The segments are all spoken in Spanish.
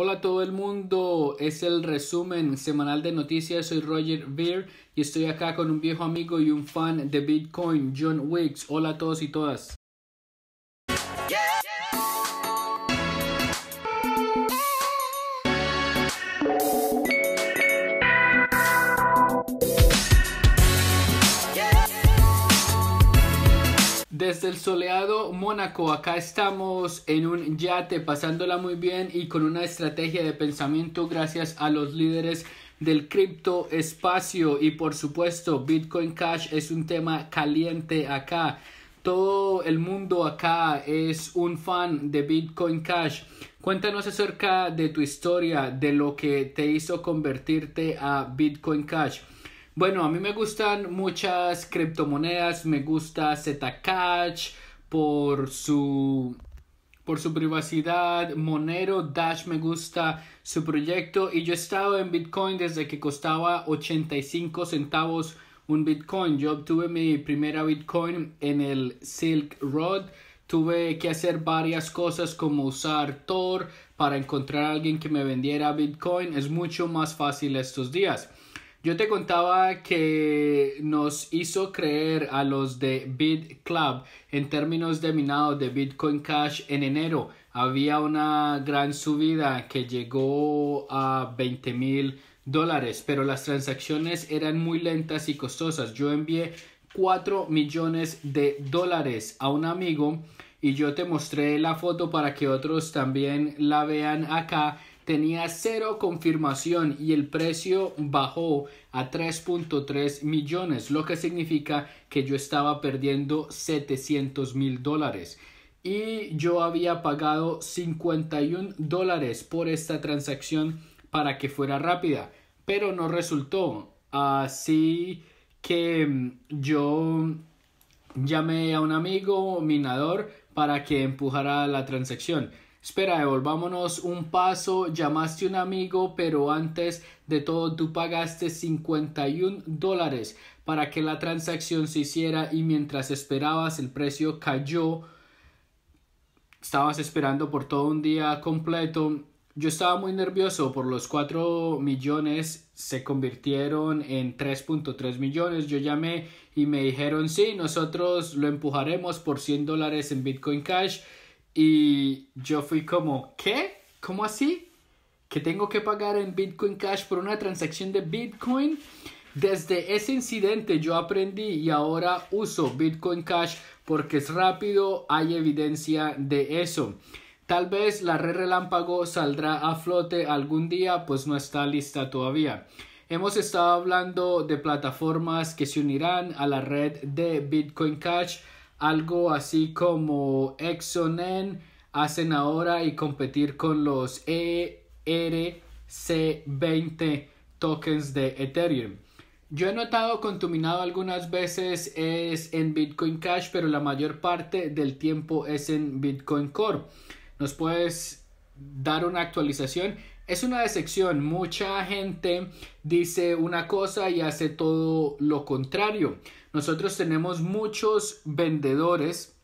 Hola a todo el mundo, es el resumen semanal de noticias, soy Roger Beer y estoy acá con un viejo amigo y un fan de Bitcoin, John Wicks. Hola a todos y todas. Desde el soleado Mónaco, acá estamos en un yate pasándola muy bien y con una estrategia de pensamiento gracias a los líderes del cripto espacio y por supuesto Bitcoin Cash es un tema caliente acá. Todo el mundo acá es un fan de Bitcoin Cash. Cuéntanos acerca de tu historia, de lo que te hizo convertirte a Bitcoin Cash. Bueno, a mí me gustan muchas criptomonedas, me gusta Zcash por su por su privacidad, Monero Dash me gusta su proyecto y yo he estado en Bitcoin desde que costaba 85 centavos un Bitcoin. Yo obtuve mi primera Bitcoin en el Silk Road. Tuve que hacer varias cosas como usar Tor para encontrar a alguien que me vendiera Bitcoin. Es mucho más fácil estos días. Yo te contaba que nos hizo creer a los de Bit Club en términos de minado de Bitcoin Cash en enero. Había una gran subida que llegó a 20 mil dólares, pero las transacciones eran muy lentas y costosas. Yo envié 4 millones de dólares a un amigo y yo te mostré la foto para que otros también la vean acá tenía cero confirmación y el precio bajó a 3.3 millones, lo que significa que yo estaba perdiendo 700 mil dólares. Y yo había pagado 51 dólares por esta transacción para que fuera rápida, pero no resultó. Así que mm, yo llamé a un amigo minador para que empujara la transacción. Espera, devolvámonos un paso, llamaste a un amigo, pero antes de todo tú pagaste 51 dólares para que la transacción se hiciera y mientras esperabas el precio cayó. Estabas esperando por todo un día completo. Yo estaba muy nervioso por los 4 millones se convirtieron en 3.3 millones. Yo llamé y me dijeron sí, nosotros lo empujaremos por 100 dólares en Bitcoin Cash y yo fui como, ¿qué? ¿Cómo así? ¿Que tengo que pagar en Bitcoin Cash por una transacción de Bitcoin? Desde ese incidente yo aprendí y ahora uso Bitcoin Cash porque es rápido, hay evidencia de eso. Tal vez la red relámpago saldrá a flote algún día, pues no está lista todavía. Hemos estado hablando de plataformas que se unirán a la red de Bitcoin Cash algo así como Exonen hacen ahora y competir con los ERC20 tokens de Ethereum. Yo he notado contuminado algunas veces es en Bitcoin Cash, pero la mayor parte del tiempo es en Bitcoin Core. ¿Nos puedes dar una actualización? Es una decepción. Mucha gente dice una cosa y hace todo lo contrario. Nosotros tenemos muchos vendedores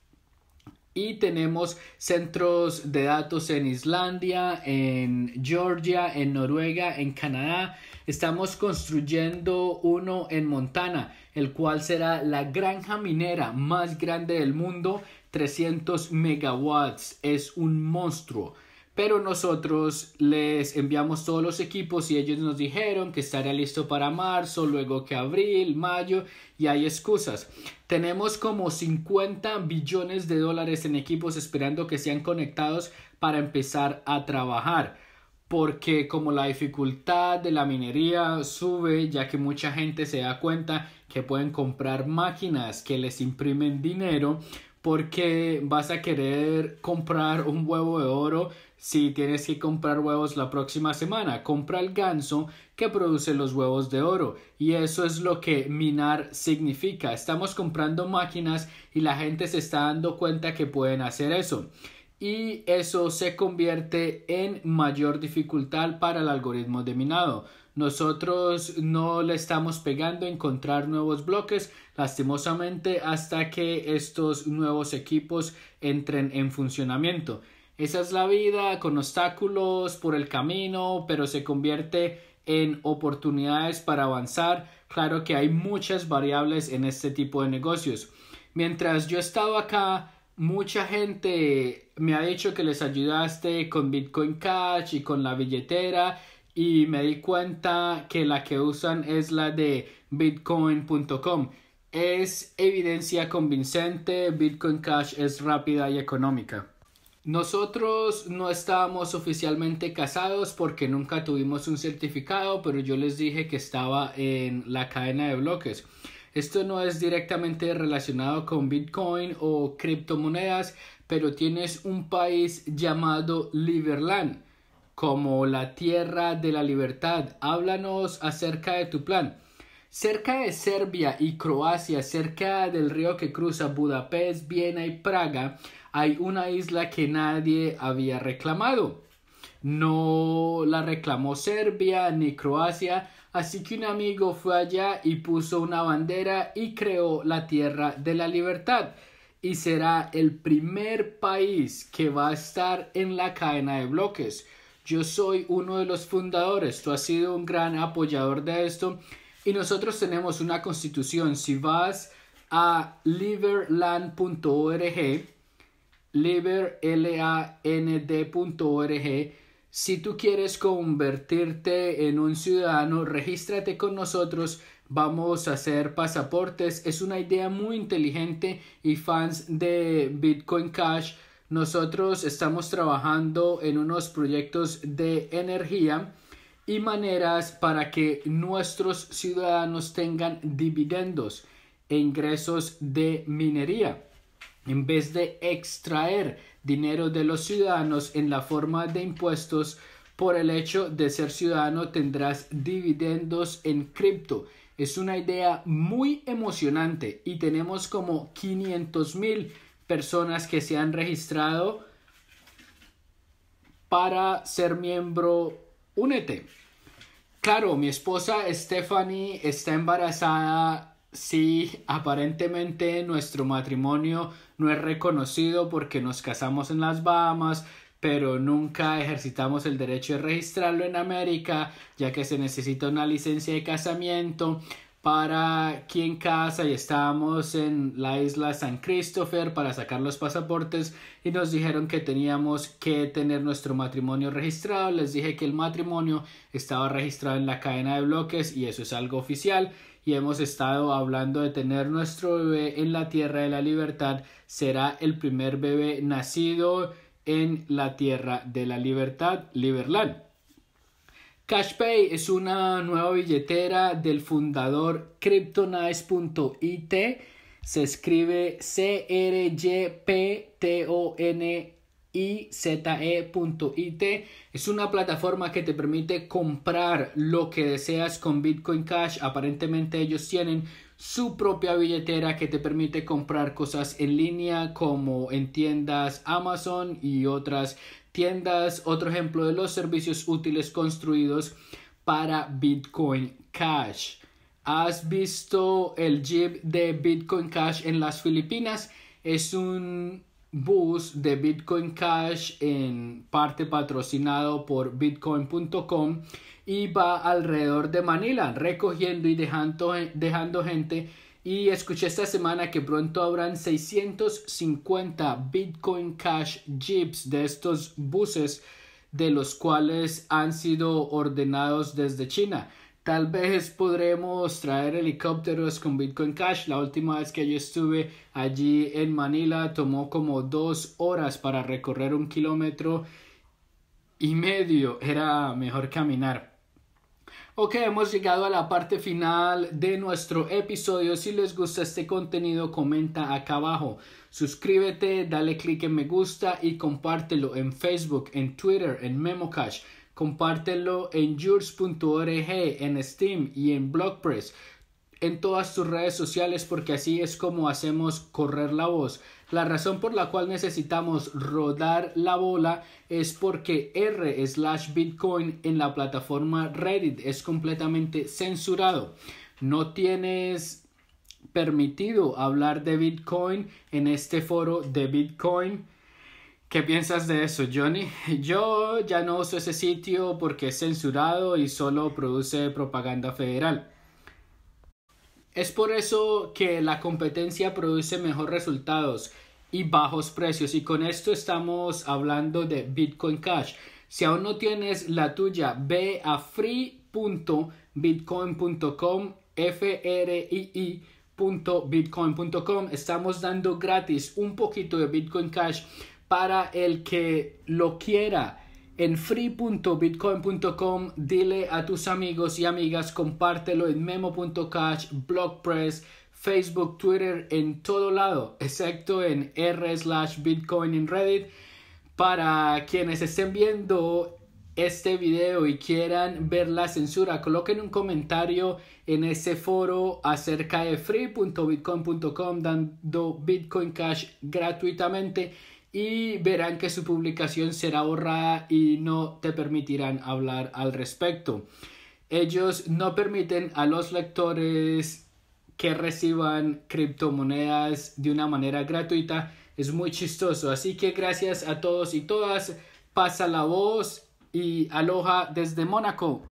y tenemos centros de datos en Islandia, en Georgia, en Noruega, en Canadá. Estamos construyendo uno en Montana, el cual será la granja minera más grande del mundo, 300 megawatts. Es un monstruo pero nosotros les enviamos todos los equipos y ellos nos dijeron que estaría listo para marzo, luego que abril, mayo y hay excusas. Tenemos como 50 billones de dólares en equipos esperando que sean conectados para empezar a trabajar. Porque como la dificultad de la minería sube, ya que mucha gente se da cuenta que pueden comprar máquinas que les imprimen dinero, porque vas a querer comprar un huevo de oro si tienes que comprar huevos la próxima semana. Compra el ganso que produce los huevos de oro. Y eso es lo que minar significa. Estamos comprando máquinas y la gente se está dando cuenta que pueden hacer eso. Y eso se convierte en mayor dificultad para el algoritmo de minado. Nosotros no le estamos pegando a encontrar nuevos bloques, lastimosamente, hasta que estos nuevos equipos entren en funcionamiento. Esa es la vida, con obstáculos por el camino, pero se convierte en oportunidades para avanzar. Claro que hay muchas variables en este tipo de negocios. Mientras yo he estado acá, mucha gente me ha dicho que les ayudaste con Bitcoin Cash y con la billetera y me di cuenta que la que usan es la de bitcoin.com. Es evidencia convincente, Bitcoin Cash es rápida y económica. Nosotros no estábamos oficialmente casados porque nunca tuvimos un certificado, pero yo les dije que estaba en la cadena de bloques. Esto no es directamente relacionado con Bitcoin o criptomonedas, pero tienes un país llamado Liberland como la tierra de la libertad. Háblanos acerca de tu plan. Cerca de Serbia y Croacia, cerca del río que cruza Budapest, Viena y Praga, hay una isla que nadie había reclamado. No la reclamó Serbia ni Croacia, así que un amigo fue allá y puso una bandera y creó la Tierra de la Libertad. Y será el primer país que va a estar en la cadena de bloques. Yo soy uno de los fundadores, tú has sido un gran apoyador de esto y nosotros tenemos una constitución. Si vas a liverland.org, liverland.org. Si tú quieres convertirte en un ciudadano, regístrate con nosotros. Vamos a hacer pasaportes. Es una idea muy inteligente y fans de Bitcoin Cash. Nosotros estamos trabajando en unos proyectos de energía y maneras para que nuestros ciudadanos tengan dividendos e ingresos de minería en vez de extraer dinero de los ciudadanos en la forma de impuestos por el hecho de ser ciudadano tendrás dividendos en cripto. Es una idea muy emocionante y tenemos como 500 mil personas que se han registrado para ser miembro. Únete. Claro, mi esposa Stephanie está embarazada Sí, aparentemente nuestro matrimonio no es reconocido porque nos casamos en las Bahamas, pero nunca ejercitamos el derecho de registrarlo en América, ya que se necesita una licencia de casamiento para quien casa y estábamos en la isla San Christopher para sacar los pasaportes y nos dijeron que teníamos que tener nuestro matrimonio registrado. Les dije que el matrimonio estaba registrado en la cadena de bloques y eso es algo oficial y hemos estado hablando de tener nuestro bebé en la tierra de la libertad. Será el primer bebé nacido en la tierra de la libertad, Liberland. CashPay es una nueva billetera del fundador Cryptonice.it. Se escribe C-R-Y-P-T-O-N IZE.it es una plataforma que te permite comprar lo que deseas con Bitcoin Cash. Aparentemente ellos tienen su propia billetera que te permite comprar cosas en línea como en tiendas Amazon y otras tiendas. Otro ejemplo de los servicios útiles construidos para Bitcoin Cash. ¿Has visto el Jeep de Bitcoin Cash en las Filipinas? Es un bus de Bitcoin Cash en parte patrocinado por bitcoin.com y va alrededor de Manila recogiendo y dejando, dejando gente y escuché esta semana que pronto habrán 650 Bitcoin Cash Jeeps de estos buses de los cuales han sido ordenados desde China. Tal vez podremos traer helicópteros con Bitcoin Cash. La última vez que yo estuve allí en Manila tomó como dos horas para recorrer un kilómetro y medio. Era mejor caminar. Ok, hemos llegado a la parte final de nuestro episodio. Si les gusta este contenido, comenta acá abajo. Suscríbete, dale click en me gusta y compártelo en Facebook, en Twitter, en MemoCash compártelo en yours.org, en Steam y en BlogPress, en todas tus redes sociales porque así es como hacemos correr la voz. La razón por la cual necesitamos rodar la bola es porque r slash bitcoin en la plataforma Reddit es completamente censurado. No tienes permitido hablar de bitcoin en este foro de bitcoin ¿Qué piensas de eso, Johnny? Yo ya no uso ese sitio porque es censurado y solo produce propaganda federal. Es por eso que la competencia produce mejores resultados y bajos precios. Y con esto estamos hablando de Bitcoin Cash. Si aún no tienes la tuya, ve a free.bitcoin.com, f-r-i-i.bitcoin.com. Estamos dando gratis un poquito de Bitcoin Cash para el que lo quiera. En free.bitcoin.com dile a tus amigos y amigas, compártelo en memo.cash, blogpress, Facebook, Twitter, en todo lado, excepto en r slash bitcoin en Reddit. Para quienes estén viendo este video y quieran ver la censura, coloquen un comentario en ese foro acerca de free.bitcoin.com dando Bitcoin Cash gratuitamente y verán que su publicación será borrada y no te permitirán hablar al respecto. Ellos no permiten a los lectores que reciban criptomonedas de una manera gratuita. Es muy chistoso. Así que gracias a todos y todas. Pasa la voz y aloja desde Mónaco.